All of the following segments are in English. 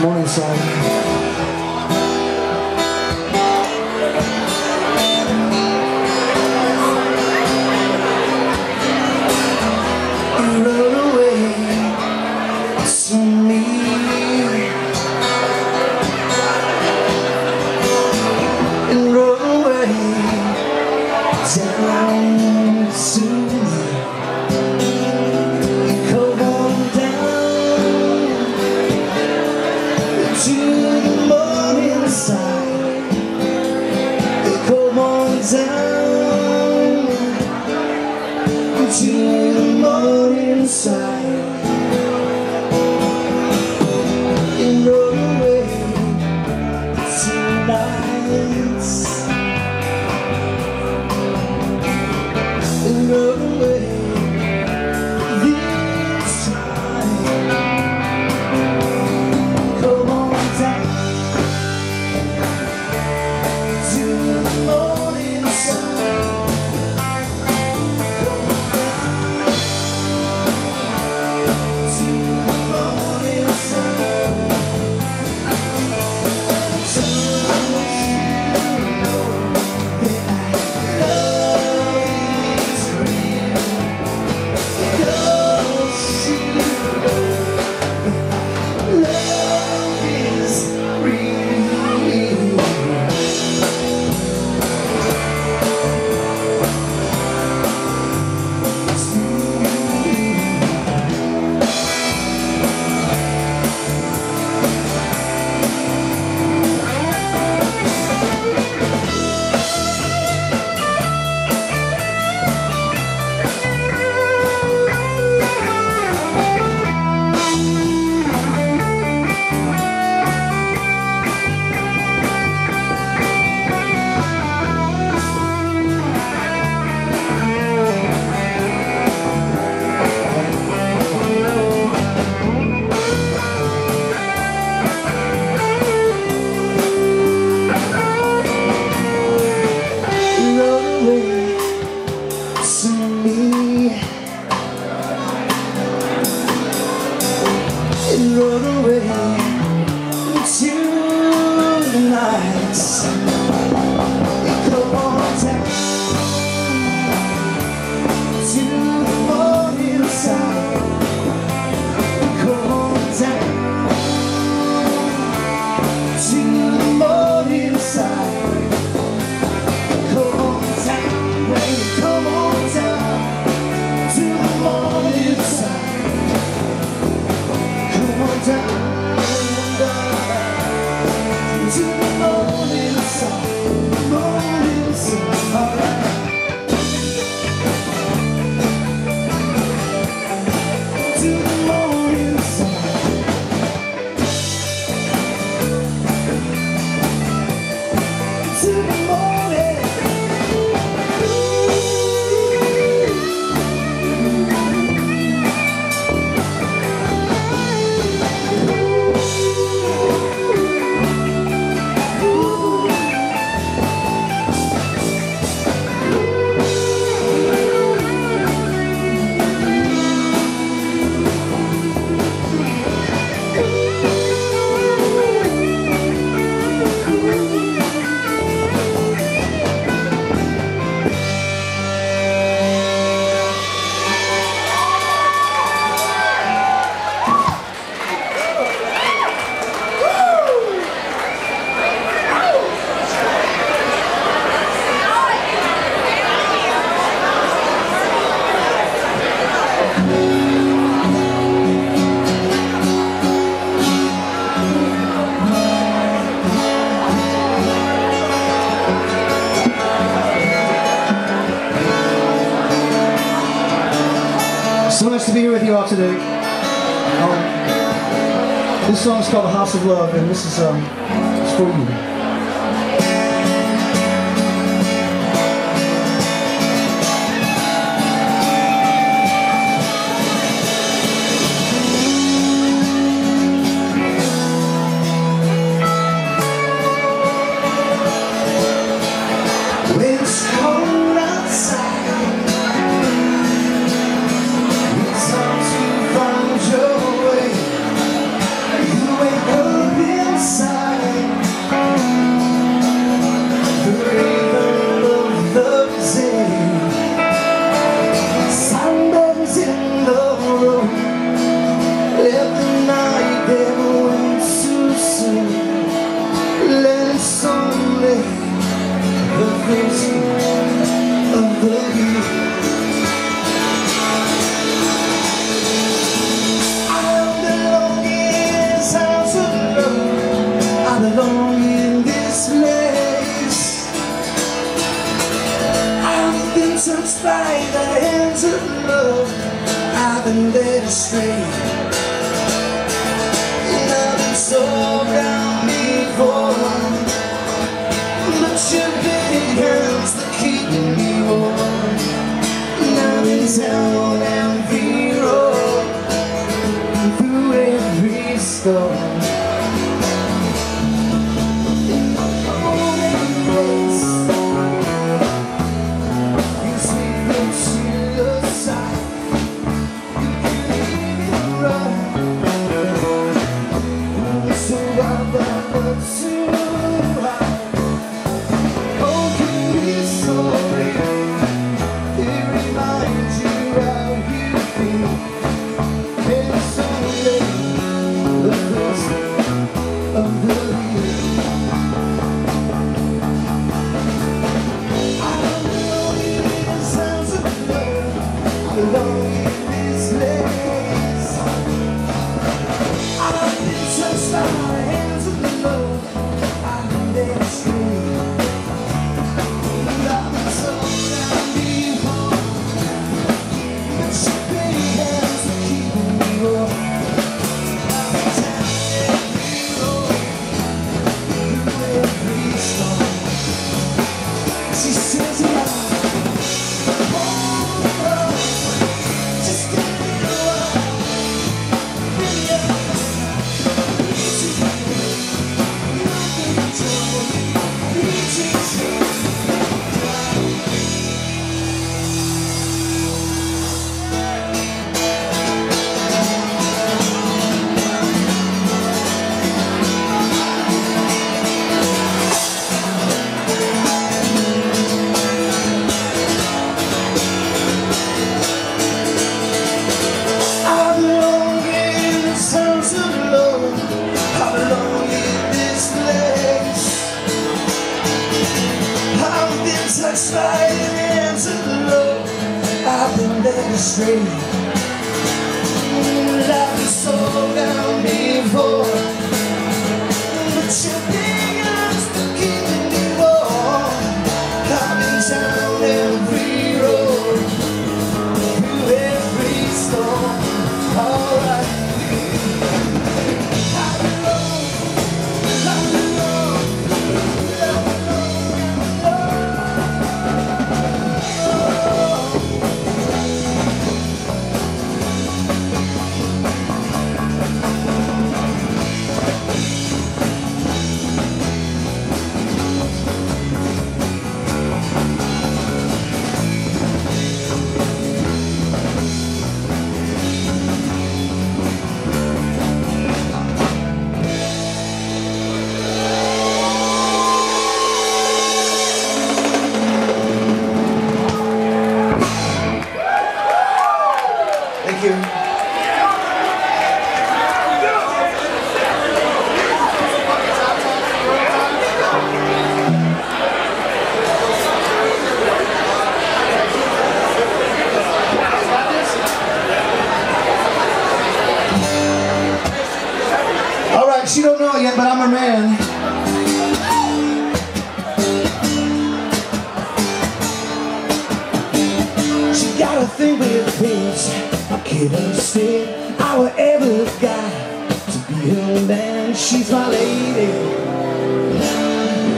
morning song. so nice to be here with you all today. Um, this song is called House of Love, and this is um, for you. myself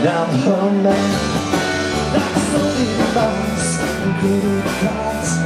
down her neck Like a solid and greedy cards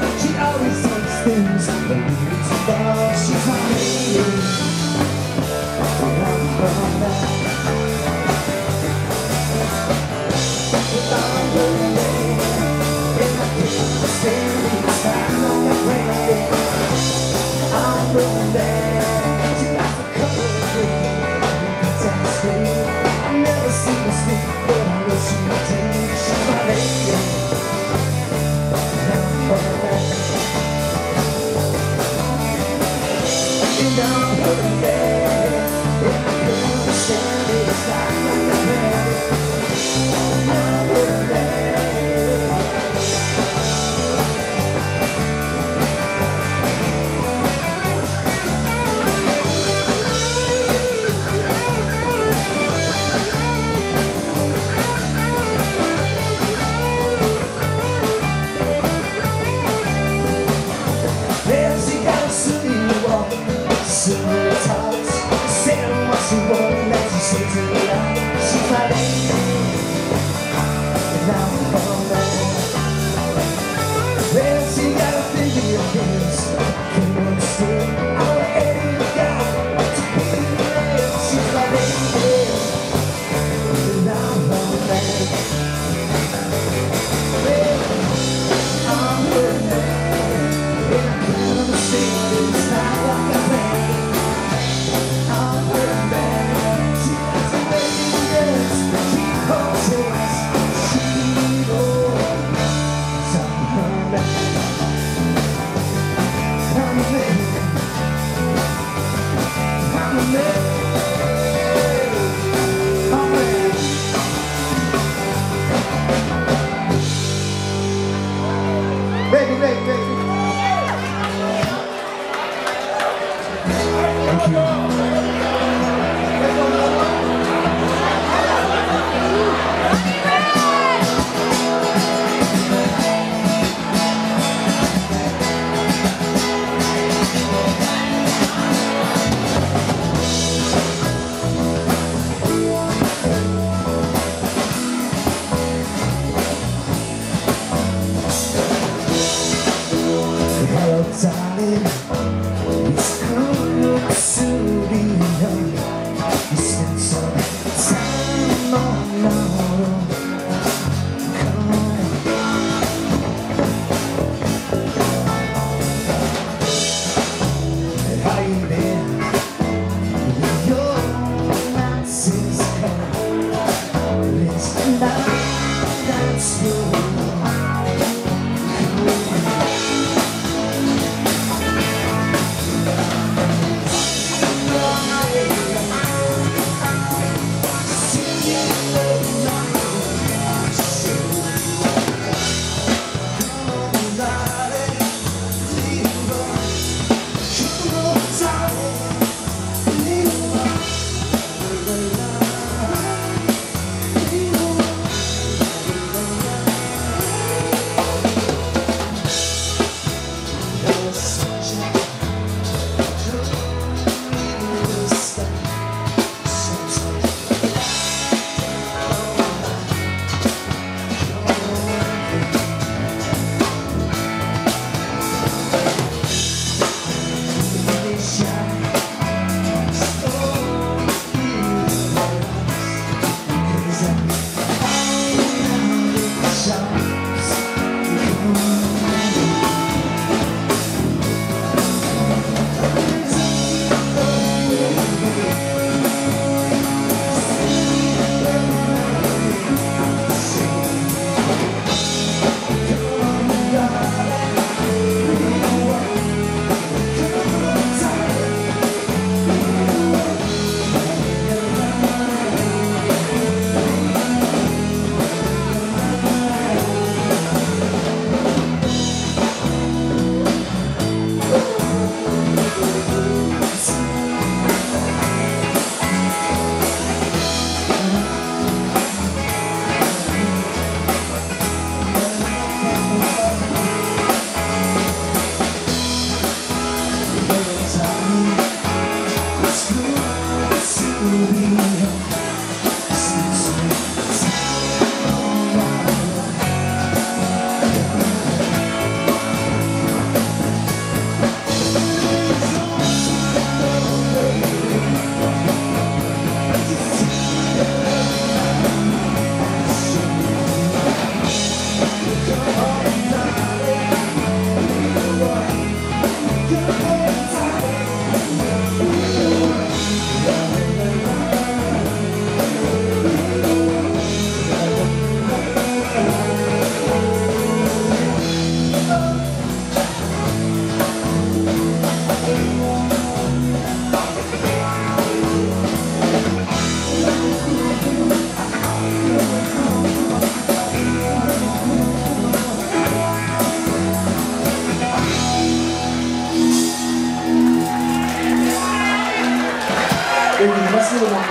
everyone.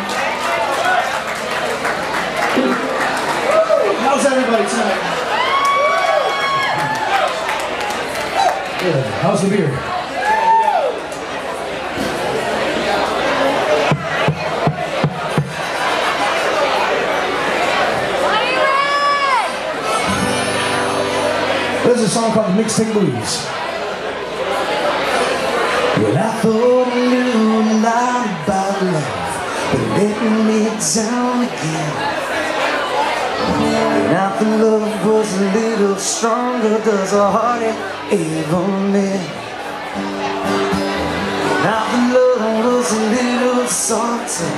How's everybody tonight? Good. How's the beer? There's a song called Mixtape Blues. Well, I thought I knew about love, but letting me down again. And I thought love was a little stronger, does a heart ever mend? And I thought love was a little softer,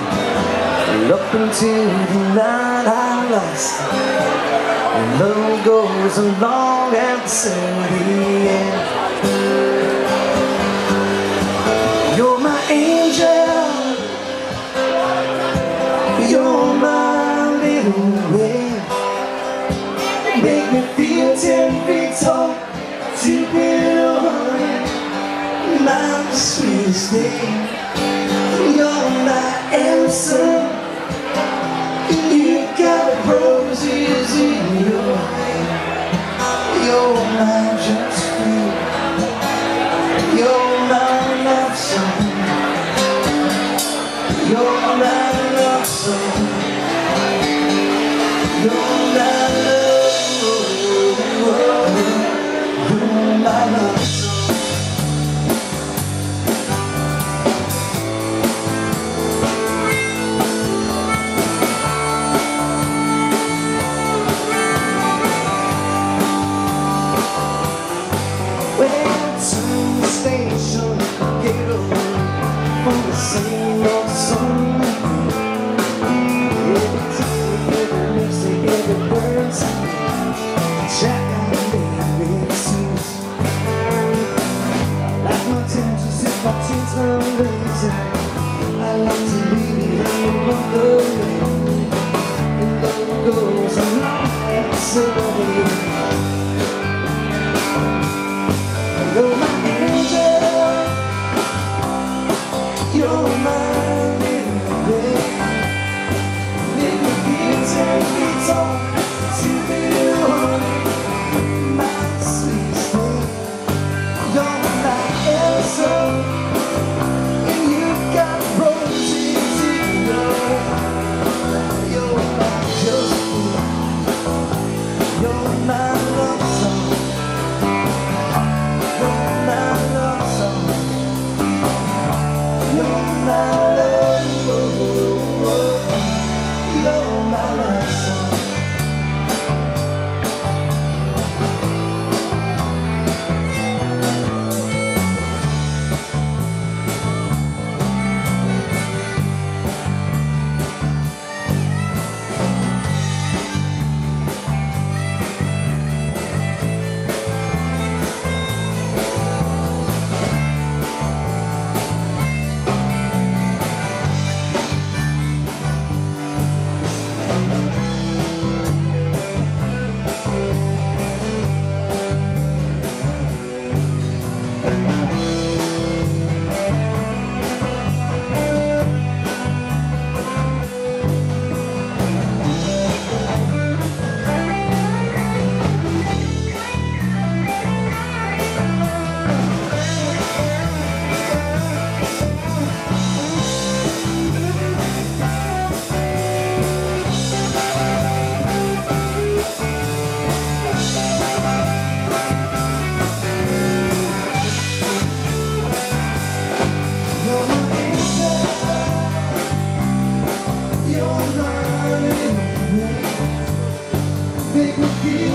up until the night I lost. And love goes along and the end. Ten feet tall To be on My sweetest thing You're my answer You got roses in your hand You're my just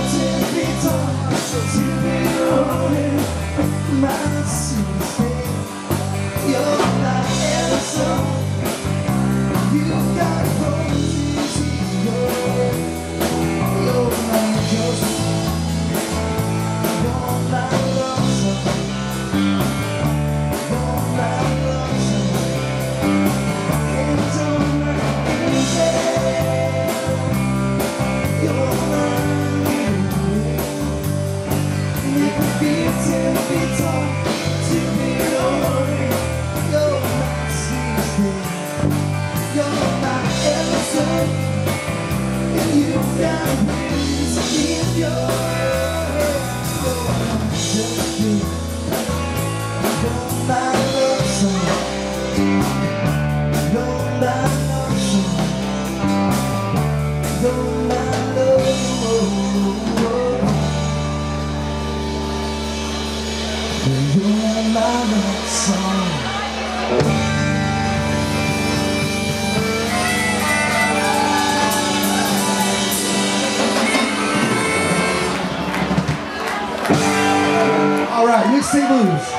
feel ten feet tall. To be holding my All right, oh, oh, oh, mixtape blues.